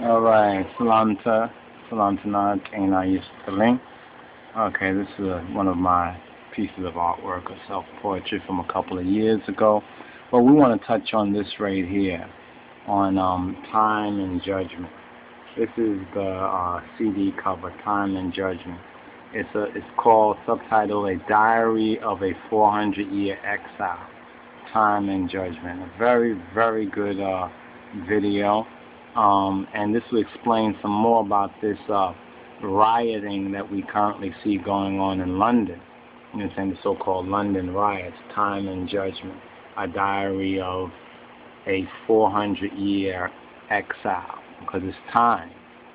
Alright, Salanta, Salantanat, Aina link. Okay, this is a, one of my pieces of artwork or self-poetry from a couple of years ago. But we want to touch on this right here, on um, Time and Judgment. This is the uh, CD cover, Time and Judgment. It's a, it's called, subtitle, A Diary of a 400-Year Exile, Time and Judgment. A very, very good uh, video. Um, and this will explain some more about this uh, rioting that we currently see going on in London. You know, saying the so-called London riots, Time and Judgment, a diary of a 400-year exile, because it's time.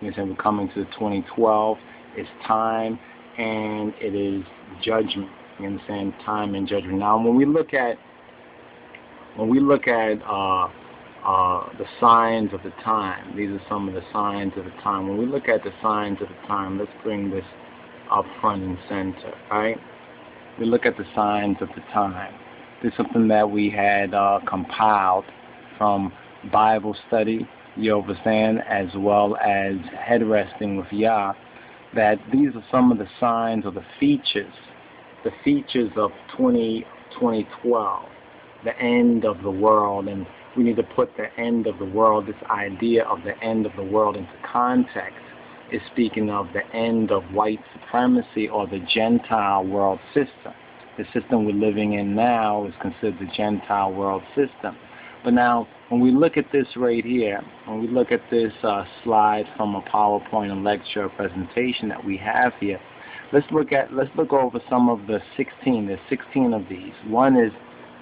You know, saying we're coming to 2012. It's time, and it is judgment. You understand? Time and judgment. Now, when we look at when we look at uh, uh, the signs of the time. These are some of the signs of the time. When we look at the signs of the time, let's bring this up front and center, right? We look at the signs of the time. This is something that we had uh, compiled from Bible study, you understand, as well as head resting with Yah, that these are some of the signs or the features, the features of 20, 2012, the end of the world and we need to put the end of the world, this idea of the end of the world into context, is speaking of the end of white supremacy or the Gentile world system. The system we're living in now is considered the Gentile world system. But now, when we look at this right here, when we look at this uh, slide from a PowerPoint and lecture presentation that we have here, let's look at let's look over some of the 16. There's 16 of these. One is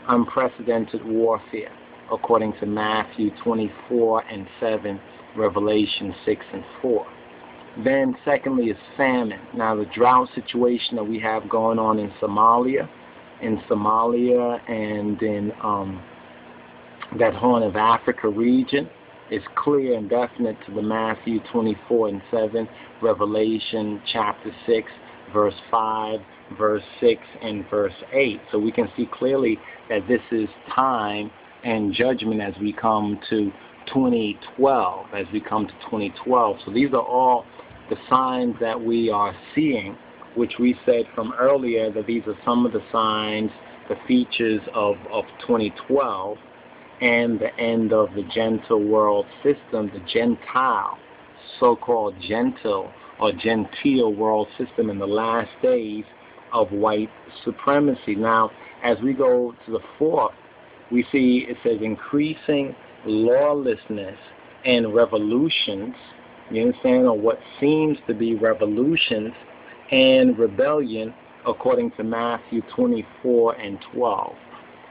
unprecedented warfare according to Matthew 24 and 7, Revelation 6 and 4. Then, secondly, is famine. Now, the drought situation that we have going on in Somalia, in Somalia and in um, that Horn of Africa region is clear and definite to the Matthew 24 and 7, Revelation chapter 6, verse 5, verse 6, and verse 8. So we can see clearly that this is time and judgment as we come to 2012, as we come to 2012. So these are all the signs that we are seeing, which we said from earlier that these are some of the signs, the features of, of 2012 and the end of the gentle world system, the Gentile, so-called gentle or genteel world system in the last days of white supremacy. Now, as we go to the fourth we see it says increasing lawlessness and revolutions, you understand, or what seems to be revolutions and rebellion according to Matthew 24 and 12.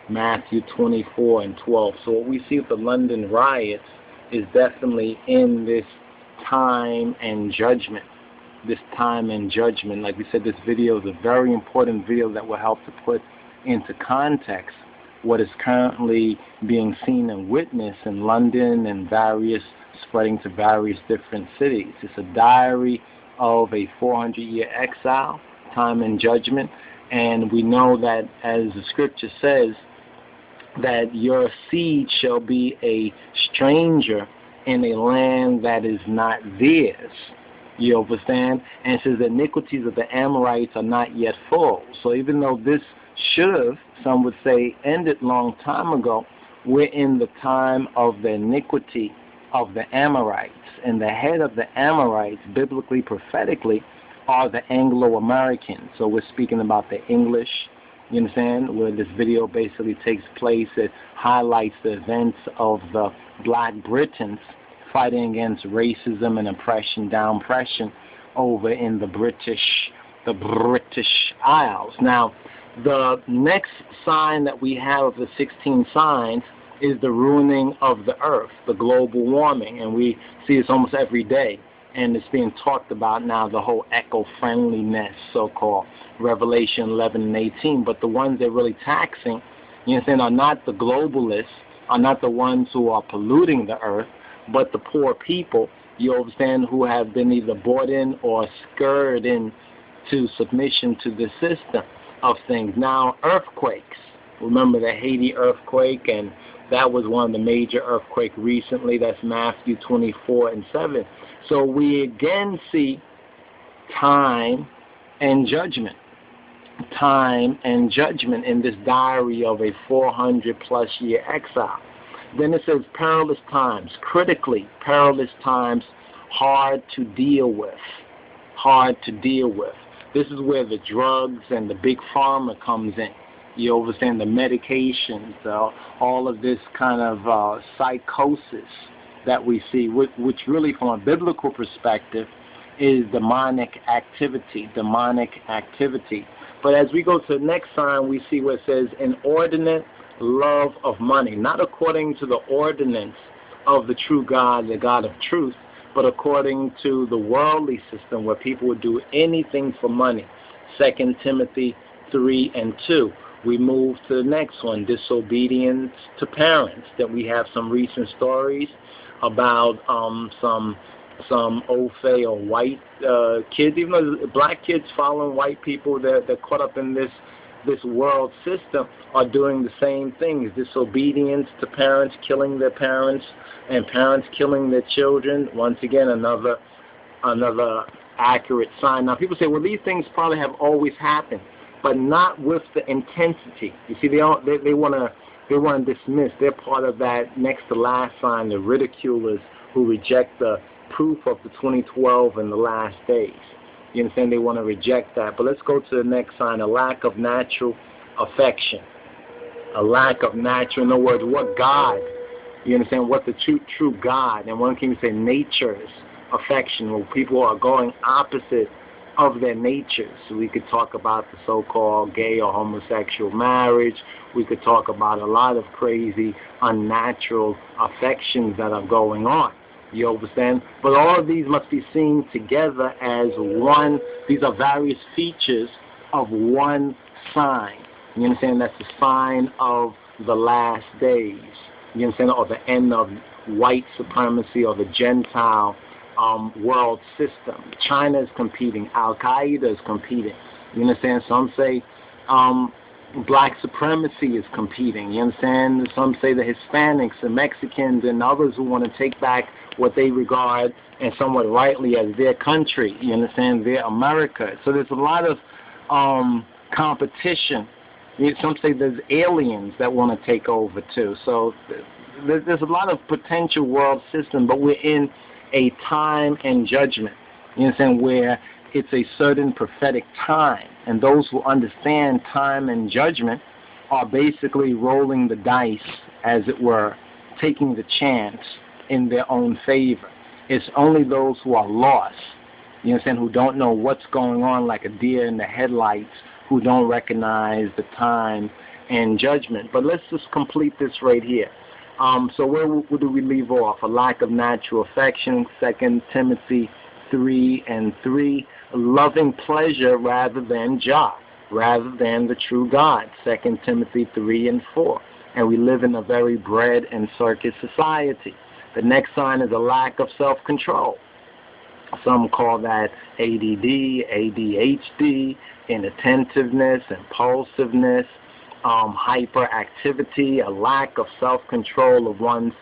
Matthew 24 and 12. So what we see with the London riots is definitely in this time and judgment. This time and judgment. Like we said, this video is a very important video that will help to put into context what is currently being seen and witnessed in London and various spreading to various different cities. It's a diary of a 400-year exile, time and judgment, and we know that as the scripture says, that your seed shall be a stranger in a land that is not theirs. You understand? And it says the iniquities of the Amorites are not yet full. So even though this should have, some would say, ended long time ago. We're in the time of the iniquity of the Amorites. And the head of the Amorites, biblically, prophetically, are the Anglo-Americans. So we're speaking about the English, you understand, where this video basically takes place. It highlights the events of the black Britons fighting against racism and oppression, downpression over in the British, the British Isles. Now, the next sign that we have of the 16 signs is the ruining of the earth, the global warming, and we see this almost every day. And it's being talked about now, the whole eco-friendliness, so-called, Revelation 11 and 18. But the ones that are really taxing, you understand, are not the globalists, are not the ones who are polluting the earth, but the poor people, you understand, who have been either bought in or scurred into submission to the system of things. Now, earthquakes. Remember the Haiti earthquake and That was one of the major earthquake recently. That's Matthew 24 and 7. So we again see time and judgment. Time and judgment in this diary of a 400 plus year exile. Then it says perilous times, critically perilous times, hard to deal with. Hard to deal with. This is where the drugs and the big pharma comes in. You understand the medications, uh, all of this kind of uh, psychosis that we see, which, which really, from a biblical perspective, is demonic activity. Demonic activity. But as we go to the next sign, we see where it says inordinate love of money, not according to the ordinance of the true God, the God of truth, but according to the worldly system where people would do anything for money. Second Timothy 3 and 2. We move to the next one, disobedience to parents. That we have some recent stories about um, some some old or white uh, kids, even black kids following white people, they're, they're caught up in this this world system are doing the same things disobedience to parents, killing their parents, and parents killing their children. Once again, another another accurate sign. Now, people say, well, these things probably have always happened, but not with the intensity. You see, they all, they, they want to they want to dismiss. They're part of that next to last sign, the ridiculers who reject the proof of the 2012 and the last days. You understand? They want to reject that. But let's go to the next sign a lack of natural affection. A lack of natural, in other words, what God, you understand, what the true, true God, and one can say nature's affection, where people are going opposite of their natures. So we could talk about the so-called gay or homosexual marriage. We could talk about a lot of crazy, unnatural affections that are going on. You understand? But all of these must be seen together as one. These are various features of one sign. You understand? That's the sign of the last days. You understand? Or the end of white supremacy or the Gentile um, world system. China is competing. Al Qaeda is competing. You understand? Some say um, black supremacy is competing. You understand? Some say the Hispanics, the Mexicans, and others who want to take back what they regard and somewhat rightly as their country. You understand? Their America. So there's a lot of um, competition. Some say there's aliens that want to take over too. So there's a lot of potential world system, but we're in a time and judgment. You understand? Where it's a certain prophetic time, and those who understand time and judgment are basically rolling the dice, as it were, taking the chance in their own favor. It's only those who are lost, you understand, who don't know what's going on like a deer in the headlights, who don't recognize the time and judgment. But let's just complete this right here. Um, so where, where do we leave off? A lack of natural affection, Second Timothy 3 and 3, loving pleasure rather than job, rather than the true God, Second Timothy 3 and 4. And we live in a very bread and circus society. The next sign is a lack of self-control. Some call that ADD, ADHD, inattentiveness, impulsiveness, um, hyperactivity, a lack of self-control of one's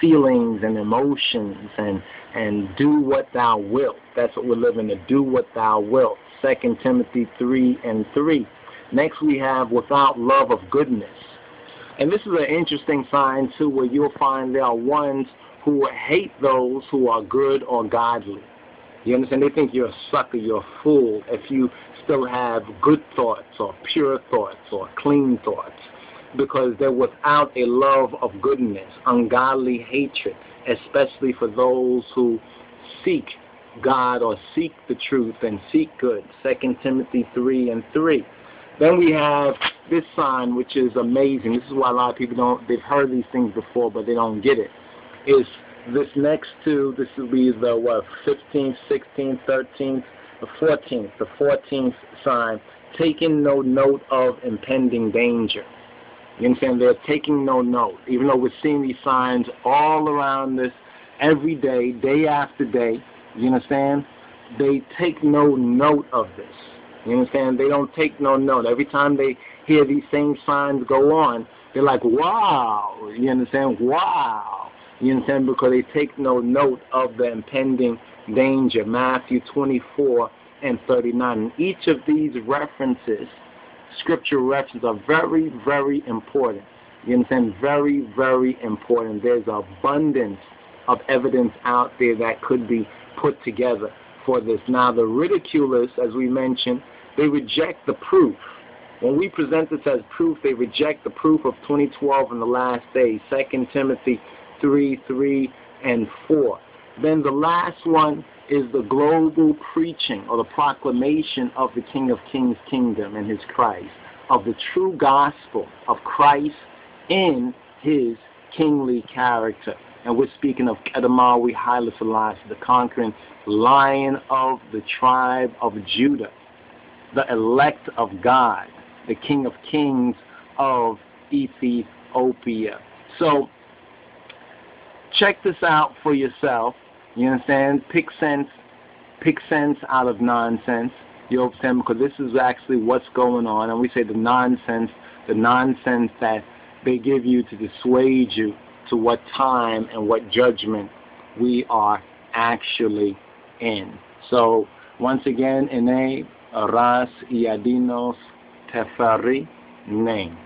feelings and emotions, and and do what thou wilt. That's what we're living to do what thou wilt. Second Timothy three and three. Next we have without love of goodness. And this is an interesting sign too, where you'll find there are ones who hate those who are good or godly. You understand? They think you're a sucker, you're a fool if you still have good thoughts or pure thoughts or clean thoughts because they're without a love of goodness, ungodly hatred, especially for those who seek God or seek the truth and seek good. Second Timothy 3 and 3. Then we have this sign, which is amazing. This is why a lot of people don't, they've heard these things before, but they don't get it is this next two, this will be the what, 15th, 16th, 13th, the 14th, the 14th sign, taking no note of impending danger. You understand? They're taking no note, even though we're seeing these signs all around us every day, day after day. You understand? They take no note of this. You understand? They don't take no note. Every time they hear these same signs go on, They're like, wow. You understand? Wow. You understand? Because they take no note of the impending danger. Matthew 24 and 39. And each of these references, scripture references, are very, very important. You understand? Very, very important. There's abundance of evidence out there that could be put together for this. Now, the ridiculous, as we mentioned, they reject the proof. When we present this as proof, they reject the proof of 2012 and the last days, 2 Timothy 3, 3, and 4. Then the last one is the global preaching or the proclamation of the King of Kings' kingdom and his Christ, of the true gospel of Christ in his kingly character. And we're speaking of Kedemawi Haile Selassie, the conquering lion of the tribe of Judah, the elect of God, the King of Kings of Ethiopia. So check this out for yourself. You understand? Pick sense, pick sense out of nonsense. You understand? Because this is actually what's going on, and we say the nonsense, the nonsense that they give you to dissuade you to what time and what judgment we are actually in. So once again, Ine Ras Iadinos Teferi name.